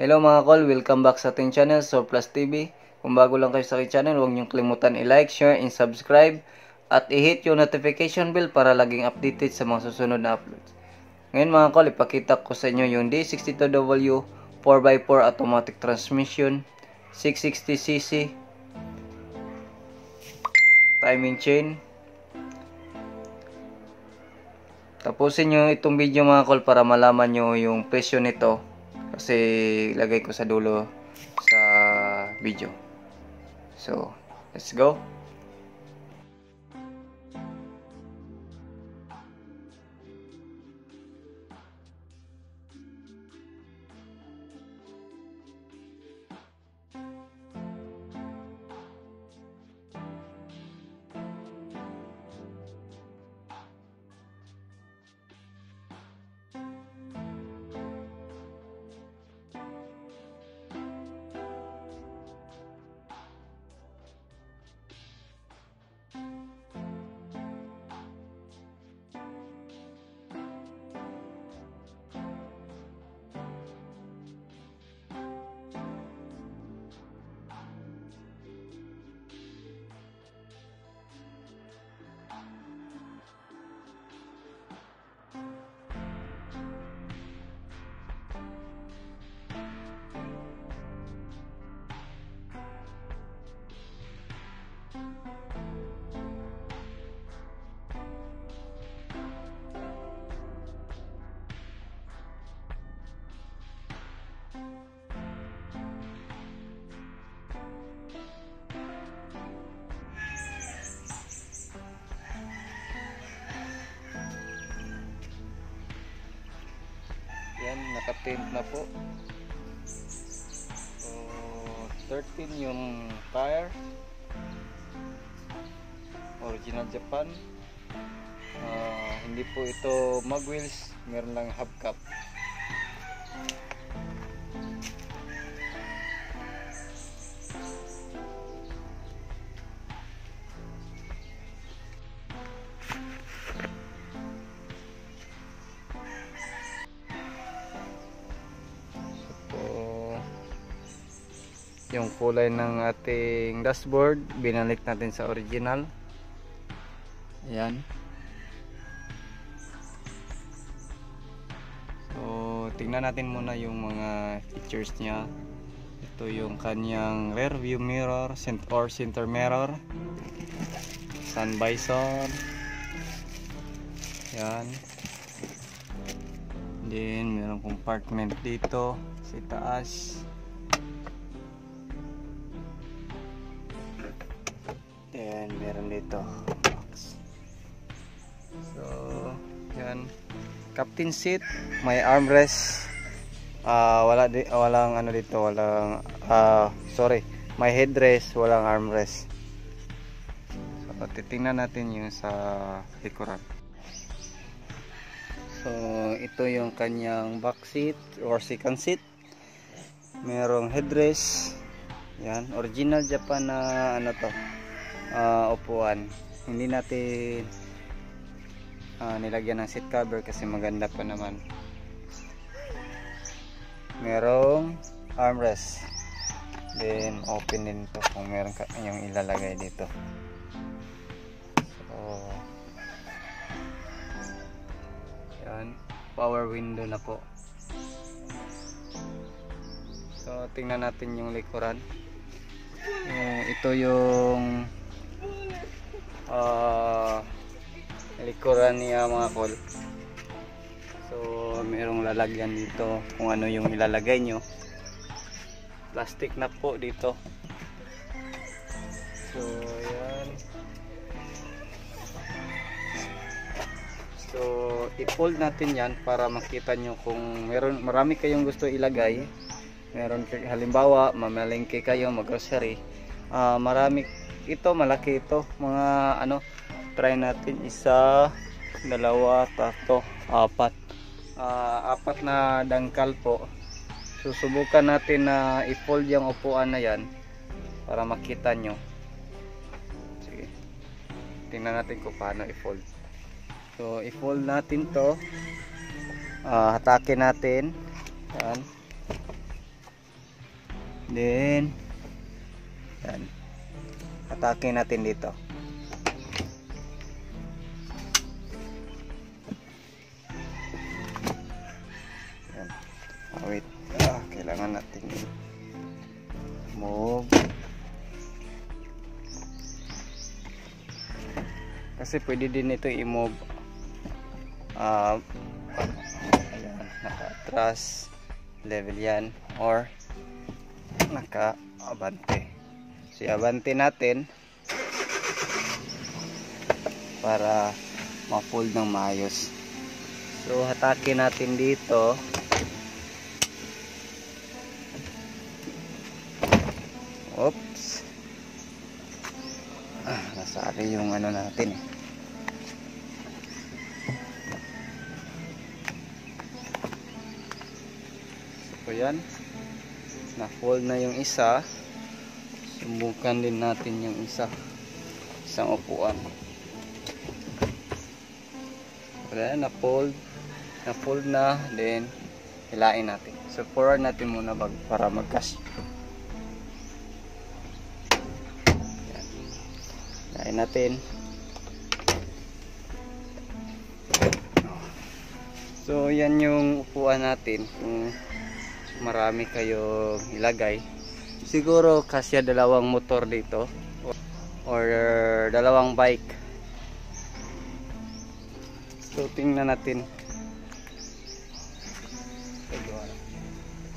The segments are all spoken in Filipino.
Hello mga kol, welcome back sa ating channel, Surplus TV. Kung bago lang kayo sa aking channel, huwag niyong kalimutan i-like, share, and subscribe. At i-hit yung notification bell para laging updated sa mga susunod na uploads. Ngayon mga kol, ipakita ko sa inyo yung D62W 4x4 automatic transmission, 660cc, timing chain. Tapusin nyo itong video mga kol para malaman nyo yung presyo nito kasi ilagay ko sa dulo sa video. So, let's go. Yan, naka-tint na po. So, 13 yung tire. Original Japan. Ah, hindi po ito mag wheels, meron lang hubcap. Yung kulay ng ating dashboard, binalik natin sa original. Ayan. So, tingnan natin muna yung mga features niya. Ito yung kanyang rear view mirror or center mirror. Sun bison. Ayan. Then, mayroong compartment dito sa taas. Meron dito. So, yan. Captain seat, may armrest. Ah, wala di walang ano dito, walang ah, sorry, may headrest, walang armrest. So, titingnan natin yung sa likuran. So, ito yung kanyang back seat or second seat. Merong headrest. Yan, original Japan na ano to. Ah, upuan. Hindi natin ah, nilagyan ng seat cover kasi maganda pa naman. Merong armrest. Then open din to kung meron ka yung ilalagay dito. So, yan, power window na po. So, tingnan natin yung likuran. Yung, ito yung ah likuran niya mga kol. So, merong lalagyan dito kung ano yung ilalagay nyo. Plastic na po dito. So, yan. So, i-fold natin yan para makita nyo kung meron, marami kayong gusto ilagay. Meron halimbawa, mamalengke kayo, mag-grocery. Ah, marami ito, malaki ito. Mga ano, try natin isa, dalawa, tatlo, apat. Ah, apat na dangkal po. Susubukan natin na i-fold yung upuan na yan para makita nyo. Sige. Tingnan natin kung paano i-fold. So, i-fold natin to. Ah, hatakin natin. Yan. Then, yan. Atake natin dito. Ah, wait. Ah, kailangan natin move. Kasi pwede din ito i-move. Ah, ayan, naka-atras level yan or naka-abante. So, abante natin para ma-fold ng maayos. So, hatake natin dito. Oops. Ah, nasari yung ano natin eh. So, yan. Na-fold na yung isa. Subukan din natin yung isa. Isang upuan. Wala na, na-fold. Na-fold na. Then, hilain natin. So, forward natin muna bag para mag-cash. Hilain natin. So, yan yung upuan natin. Kung marami kayong ilagay. Siguro kasya dalawang motor dito or dalawang bike. So tingnan natin.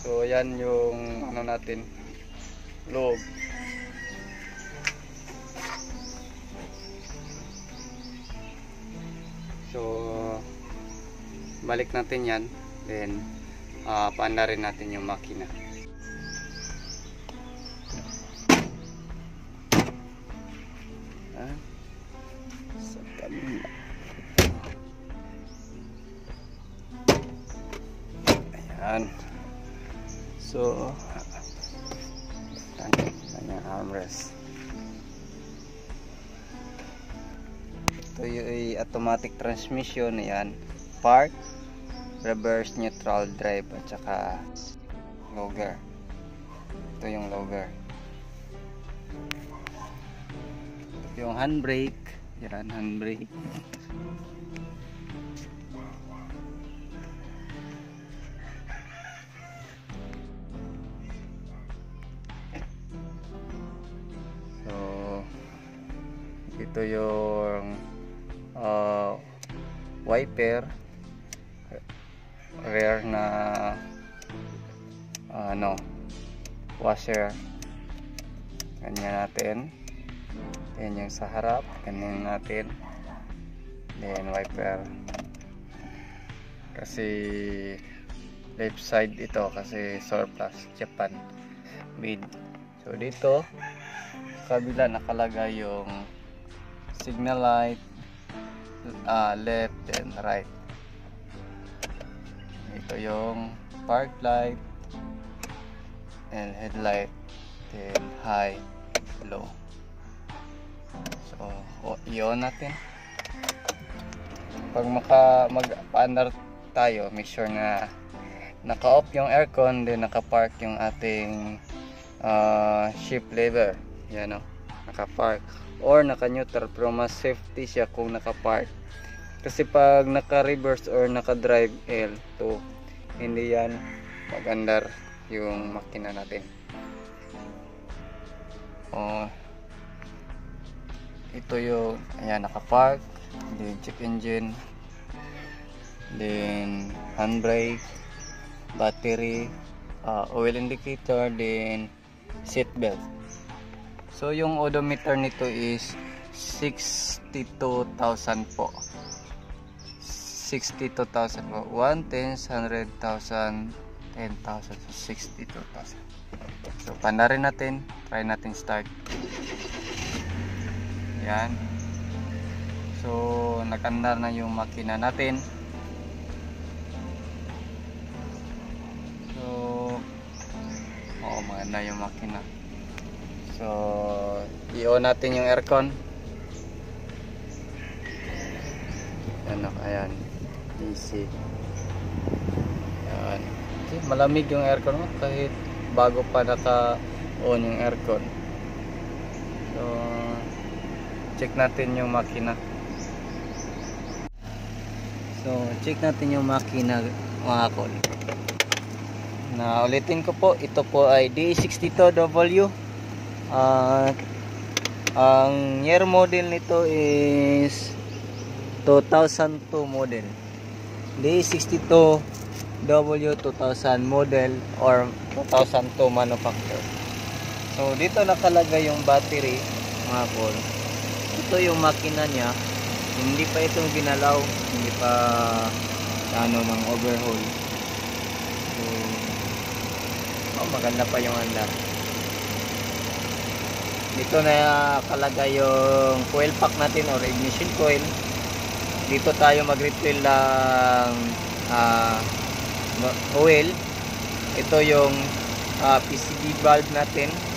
So yan yung ano natin loob. So balik natin yan then uh, paanda rin natin yung makina ah, sa kanila ayan so kanyang armrest. Ito yung automatic transmission ayan. Park reverse neutral drive at saka logger ito yung logger yung handbrake. Yan handbrake. So ito yung uh, wiper. Rare na ano washer. Ganyan natin then yung sa harap ganyan natin. Then wiper. Kasi left side ito kasi surplus Japan made. So dito kabila nakalagay yung signal light uh, left and right. Ito yung park light and headlight then high low so i-on natin. Pag maka mag paandar tayo make sure na naka off yung aircon then naka park yung ating uh, shift lever. Yan o naka park or naka neutral pero mas safety siya kung naka park kasi pag naka-reverse or naka-drive L2, hindi yan magandar yung makina natin. Oh, ito yung, ayan, naka-park, then check engine, then handbrake, battery, uh, oil indicator, then seat belt. So yung odometer nito is 62,000 po. 62,000 po. 1 tens, 100,000, 10,000. So, 62,000. So, panda rin natin. Try natin start. Yan. So, nagandar na yung makina natin. So, oo, maganda yung makina. So, i-on natin yung aircon. Ano, ayan. AC. Yan. Okay, malamig yung aircon mo kahit bago pa naka on yung aircon so check natin yung makina. So check natin yung makina mga kol na ulitin ko po ito po ay D62W uh, ang year model nito is 2002 model. D62W 2000 model or 2002 manufacture so dito nakalagay yung battery mga kol ito yung makina niya. Hindi pa itong ginalaw. Hindi pa ano ng overhaul. So oh, maganda pa yung andar dito na kalagay yung coil pack natin or ignition coil. Dito tayo mag refill ng uh, oil. Ito yung uh, PCB valve natin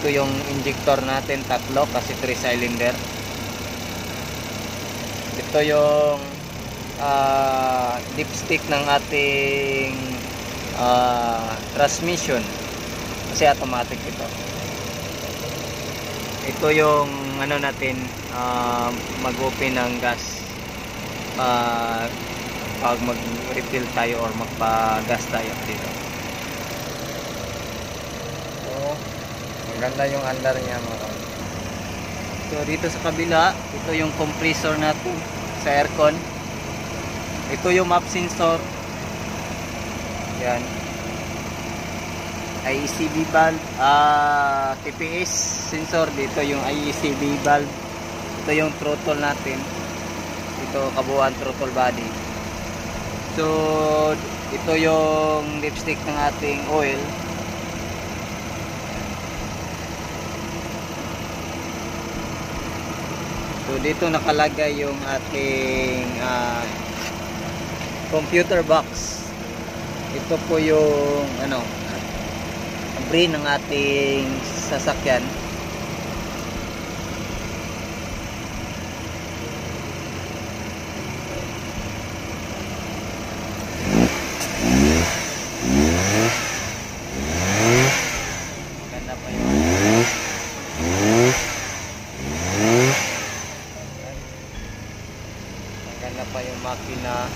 ito yung injector natin tatlo kasi 3 cylinder. Ito yung uh, dipstick ng ating uh, transmission. Kasi automatic ito. Ito yung ano natin uh, mag-open ng gas. Uh, pag mag-refill tayo or magpa-gas tayo dito so maganda yung andar niya mga so dito sa kabila ito yung compressor natin sa aircon. Ito yung map sensor. Yan. IECB valve uh, TPS sensor. Dito yung IECB valve ito yung throttle natin. Ito kabuuan throttle body. So ito yung lipstick ng ating oil so dito nakalagay yung ating uh, computer box. Ito po yung ano brain ng ating sasakyan ganda pa yung ganda pa yung makina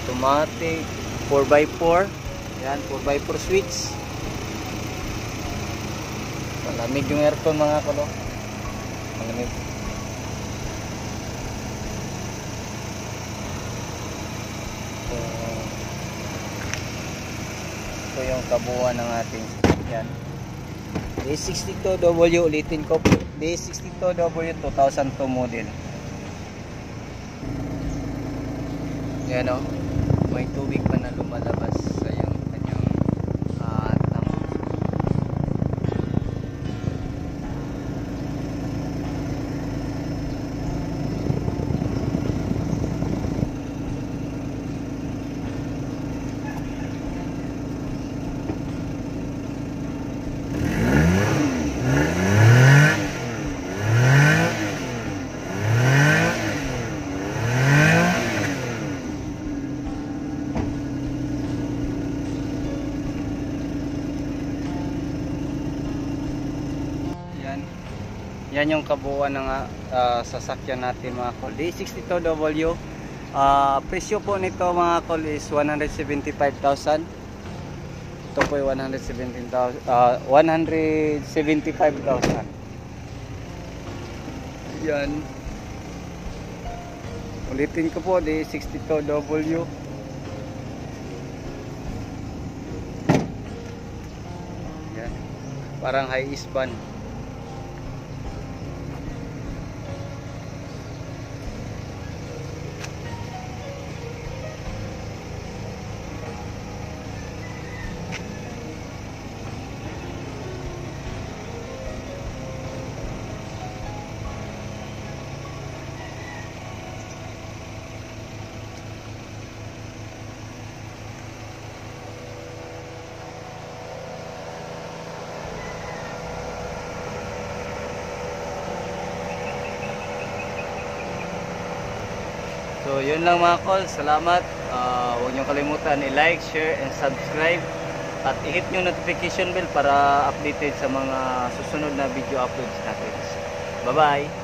automatic 4x4 yan 4x4 switch. Malamig yung aircon mga kolo. Malamig. So, ito yung kabuuan ng ating yan. D62W ulitin ko. D62W 2002 model. Yan o may tubig pa na lumalabas sa yung kanyang uh, tank Yan. Yan yung kabuuan ng ah, sasakyan natin mga kol. D62W. Ah, presyo po nito mga kol is 175,000. Ito po yung 117,000 ah, 175,000. Yan. Ulitin ko po D62W. Yan. Parang high span. Yun lang mga call. Salamat. Uh, huwag niyong kalimutan i-like, share, and subscribe. at i-hit yung notification bell para updated sa mga susunod na video uploads natin. Bye-bye!